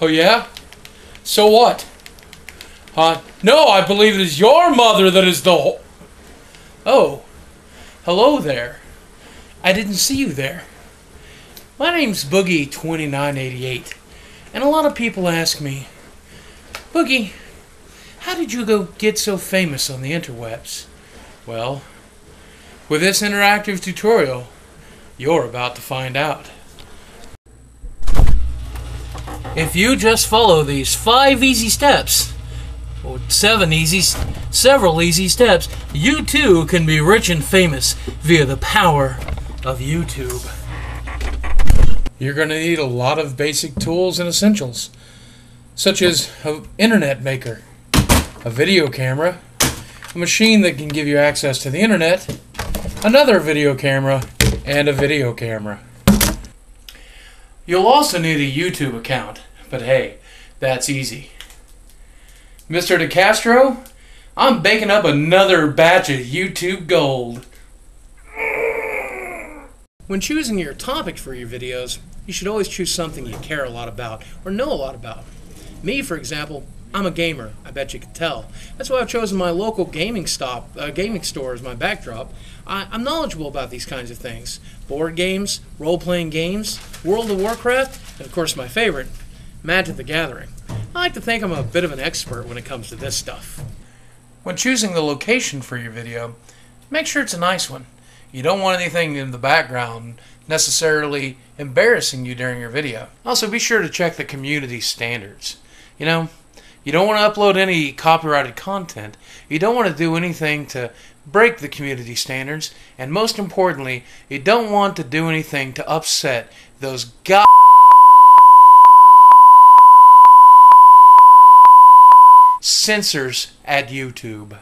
Oh, yeah? So what? Huh? No, I believe it is your mother that is the. Oh. Hello there. I didn't see you there. My name's Boogie2988, and a lot of people ask me, Boogie, how did you go get so famous on the interwebs? Well, with this interactive tutorial, you're about to find out. If you just follow these five easy steps, or seven easy, several easy steps, you too can be rich and famous via the power of YouTube. You're going to need a lot of basic tools and essentials, such as an internet maker, a video camera, a machine that can give you access to the internet, another video camera, and a video camera. You'll also need a YouTube account, but hey, that's easy. Mr. DeCastro, I'm baking up another batch of YouTube gold. When choosing your topic for your videos, you should always choose something you care a lot about or know a lot about. Me, for example, I'm a gamer. I bet you can tell. That's why I've chosen my local gaming stop, uh, gaming store as my backdrop. I, I'm knowledgeable about these kinds of things: board games, role-playing games, World of Warcraft, and of course my favorite, Magic the Gathering. I like to think I'm a bit of an expert when it comes to this stuff. When choosing the location for your video, make sure it's a nice one. You don't want anything in the background necessarily embarrassing you during your video. Also, be sure to check the community standards. You know, you don't want to upload any copyrighted content. You don't want to do anything to break the community standards. And most importantly, you don't want to do anything to upset those god censors at YouTube.